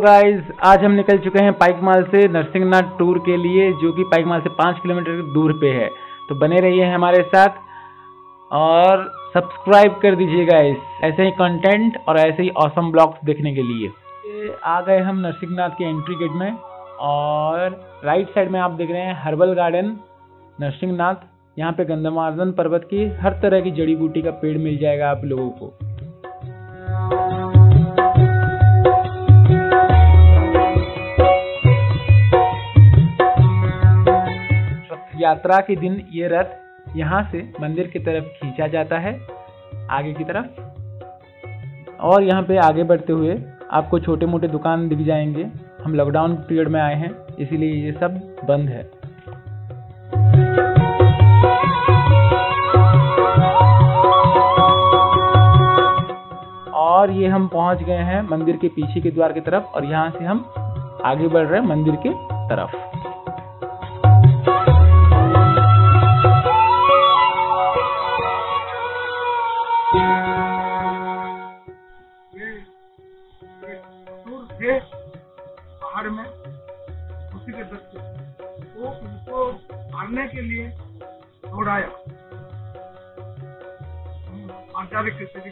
Guys आज हम निकल चुके हैं पाइकमाल से नरसिंहनाथ टूर के लिए, जो कि पाइकमाल से पाँच किलोमीटर दूर पे है। तो बने रहिए हमारे साथ और सब्सक्राइब कर दीजिएगा इस ऐसे ही कंटेंट और ऐसे ही ऑसम ब्लॉग्स देखने के लिए। आ गए हम नरसिंहनाथ के एंट्री गेट में और राइट साइड में आप देख रहे हैं हर्बल गार्डन नरसिंहनाथ। यहाँ पे गंधमार्दन पर्वत की हर तरह की जड़ी बूटी का पेड़ मिल जाएगा आप लोगों को। यात्रा के दिन ये रथ यहाँ से मंदिर की तरफ़ खींचा जाता है, आगे की तरफ़। और यहाँ पे आगे बढ़ते हुए आपको छोटे मोटे दुकान दिख जाएँगे। हम लॉकडाउन पीरियड में आए हैं, इसीलिए ये सब बंद है। और ये हम पहुँच गए हैं मंदिर के पीछे के द्वार की तरफ़ और यहाँ से हम आगे बढ़ रहे हैं मंदिर के तरफ़। के लिए दौड़ाया आचार्य केसरी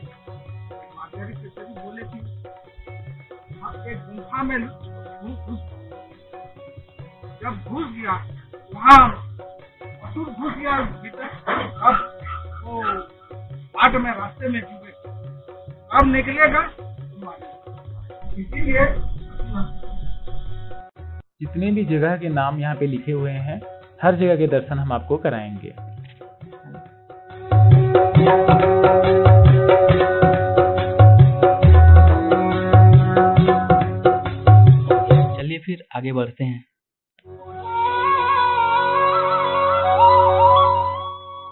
आचार्य केसरी बोले कि एक गुंफा में जब घुस गया, वहाँ असुर घुस गया भीतर। अब वो बाट में रास्ते में डूबे। अब निकलेगा इसीलिए जितने भी जगह के नाम यहाँ पे लिखे हुए हैं हर जगह के दर्शन हम आपको कराएँगे। चलिए फिर आगे बढ़ते हैं।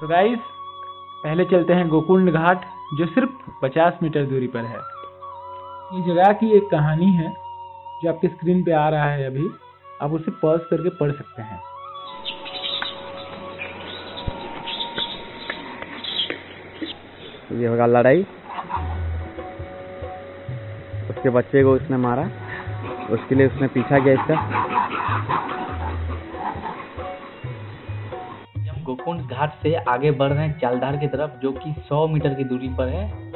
तो गाइस पहले चलते हैं गोकुंड घाट, जो सिर्फ़ 50 मीटर दूरी पर है। ये जगह की एक कहानी है, जो आपके स्क्रीन पे आ रहा है अभी। आप उसे पॉज करके पढ़ सकते हैं। ये होगा लड़ाई। उसके बच्चे को उसने मारा। उसके लिए उसने पीछा किया इसका। गोकुंड घाट से आगे बढ़ रहे हैं चालधार की तरफ़, जो कि 100 मीटर की दूरी पर है।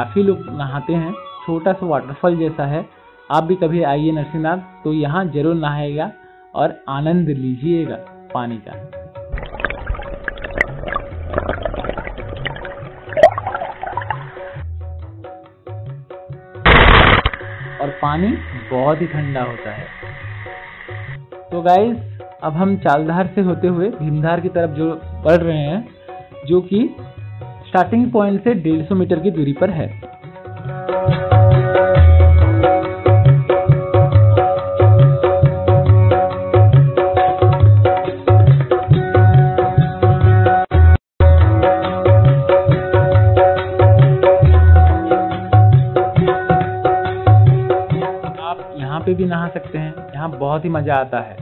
काफ़ी लोग नहाते हैं। छोटा सा वाटरफॉल जैसा है। आप भी कभी आइए नरसिंहनाथ तो यहाँ ज़रूर नहाएगा और आनंद लीजिएगा पानी का। और पानी बहुत ही ठंडा होता है। तो गाइस अब हम चालधार से होते हुए भीमधार की तरफ़ जो बढ़ रहे हैं, जो कि स्टार्टिंग पॉइंट से 150 मीटर की दूरी पर है। आप यहाँ पे भी नहा सकते हैं। यहाँ बहुत ही मज़ा आता है।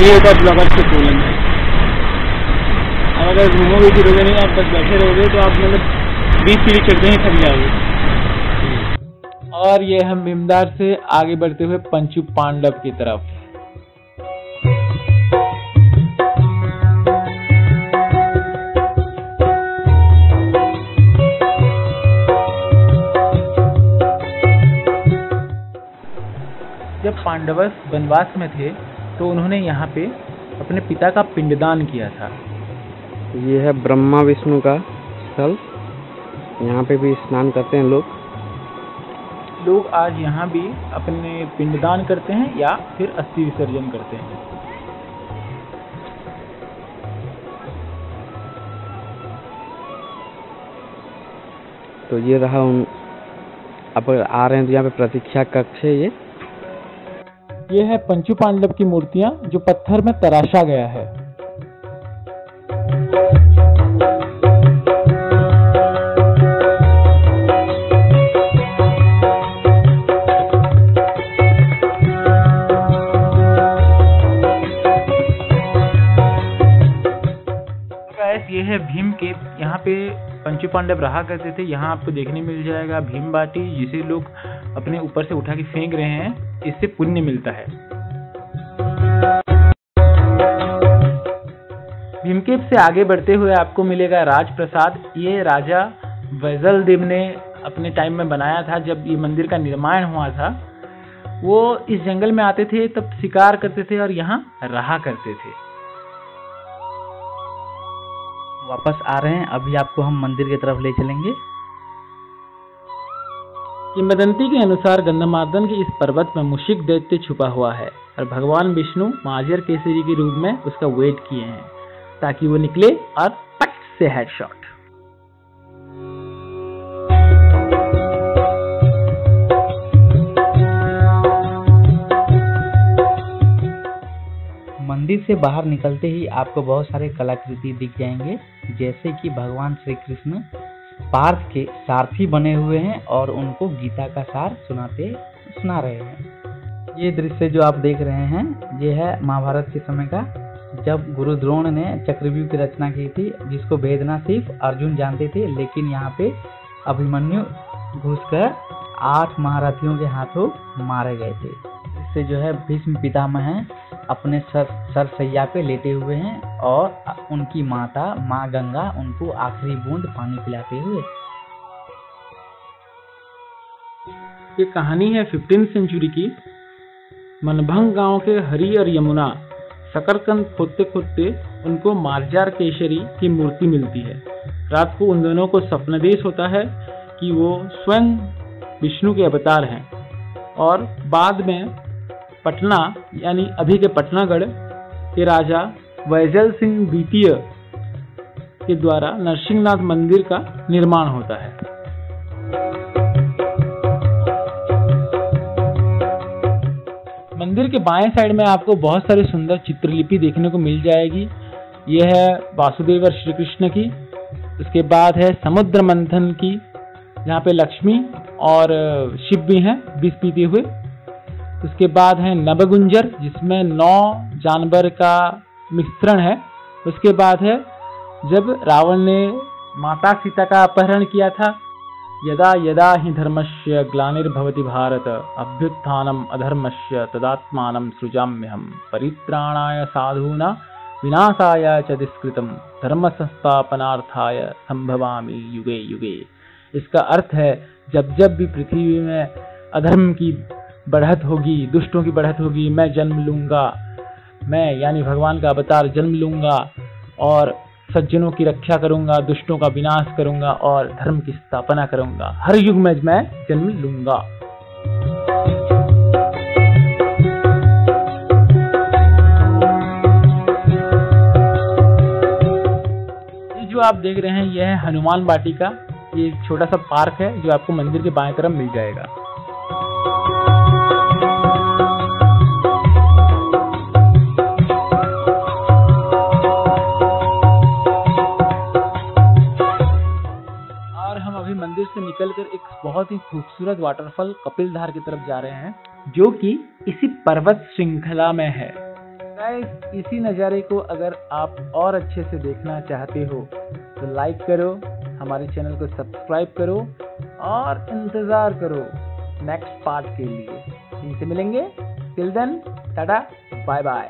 ये होगा ब्लॉगर से बोलन है अब अगर घूमोगे फिरोगे नहीं आप बस बैठे रहोगे तो आप मतलब बीस सीढ़ी चढ़ते ही, थक जाओगे। और ये हम भीमधार से आगे बढ़ते हुए पंचू पांडव की तरफ़। जब पांडवस वनवास में थे तो उन्होंने यहाँ पे अपने पिता का पिंडदान किया था। ये है ब्रह्मा विष्णु का स्थल। यहाँ पे भी स्नान करते हैं लोग। लोग आज यहाँ भी अपने पिंडदान करते हैं या फिर अस्थि विसर्जन करते हैं। तो ये रहा उन अब आ रहे हैं तो यहाँ पे प्रतीक्षा कक्ष है ये। ये है पंचू पांडव की मूर्तियाँ जो पत्थर में तराशा गया है। ये है भीम के। यहाँ पे पंचू पांडव रहा करते थे। यहाँ आपको देखने मिल जाएगा भीम बाटी, जिसे लोग अपने ऊपर से उठा के फेंक रहे हैं, इससे पुण्य मिलता है। भीमकेप से आगे बढ़ते हुए आपको मिलेगा राजप्रसाद। ये राजा वैजल देव ने अपने टाइम में बनाया था, जब ये मंदिर का निर्माण हुआ था। वो इस जंगल में आते थे, तब शिकार करते थे और यहाँ रहा करते थे। वापस आ रहे हैं, अभी आपको हम मंदिर की तरफ़ ले चलेंगे। किंवदंती के अनुसार गंधमार्दन के इस पर्वत में मुशिक दैत्य छुपा हुआ है और भगवान विष्णु माजर केसरी के रूप में उसका वेट किए हैं, ताकि वो निकले और पट से हेडशॉट मंदिर से बाहर निकलते ही आपको बहुत सारे कलाकृति दिख जाएँगे, जैसे कि भगवान श्री कृष्ण पार्थ के सारथी बने हुए हैं और उनको गीता का सार सुनाते सुना रहे हैं। ये दृश्य जो आप देख रहे हैं, ये है महाभारत के समय का, जब गुरु द्रोण ने चक्रव्यूह की रचना की थी, जिसको भेदना सिर्फ़ अर्जुन जानते थे, लेकिन यहाँ पे अभिमन्यु घुसकर आठ महारथियों के हाथों मारे गए थे। इससे जो है भीष्म पितामह हैं अपने सर सर सैया पे लेटे हुए हैं और उनकी माता, माँ गंगा उनको आखिरी बूंद पानी पिलाते हुए। ये कहानी है फिफ्टीन सेंचुरी की। मनभंग गाँव के हरि और यमुना शकरकंद खोदते खोदते उनको मार्जार केशरी की मूर्ति मिलती है। रात को उन दोनों को सपनदेश होता है कि वो स्वयं विष्णु के अवतार हैं और बाद में पटना, यानी अभी के पटनागढ़ के राजा वैजल सिंह द्वितीय के द्वारा नरसिंहनाथ मंदिर का निर्माण होता है। मंदिर के बाएँ साइड में आपको बहुत सारी सुंदर चित्रलिपि देखने को मिल जाएगी। यह है वासुदेव और श्री कृष्ण की उसके बाद है समुद्र मंथन की, जहाँ पे लक्ष्मी और शिव भी हैं, बीस पीते हुए। उसके बाद है नवगुंजर जिसमें नौ जानवर का मिश्रण है। उसके बाद है, जब रावण ने माता सीता का अपहरण किया था, यदा यदा हि धर्मस्य ग्लानिर्भवति भारत, अभ्युत्थानम अधर्मस्य तदात्मानं सृजाम्यहं परित्राणाय साधूना विनाशाय च दुष्कृतम धर्म संस्थापनार्थाय संभवामी युगे युगे। इसका अर्थ है, जब जब भी पृथ्वी में अधर्म की बढ़त होगी, दुष्टों की बढ़त होगी, मैं जन्म लूँगा। मैं, यानी भगवान का अवतार, जन्म लूँगा और सज्जनों की रक्षा करूँगा, दुष्टों का विनाश करूँगा और धर्म की स्थापना करूँगा। हर युग में मैं जन्म लूँगा। ये जो आप देख रहे हैं, यह है हनुमान वाटिका। ये एक छोटा सा पार्क है, जो आपको मंदिर के बाएँ तरफ़ मिल जाएगा। निकलकर एक बहुत ही खूबसूरत वाटरफॉल कपिलधार की तरफ़ जा रहे हैं, जो कि इसी पर्वत श्रृंखला में है। इसी नज़ारे को अगर आप और अच्छे से देखना चाहते हो तो लाइक करो, हमारे चैनल को सब्सक्राइब करो और इंतज़ार करो नेक्स्ट पार्ट के लिए। इनसे मिलेंगे। Till then tata bye bye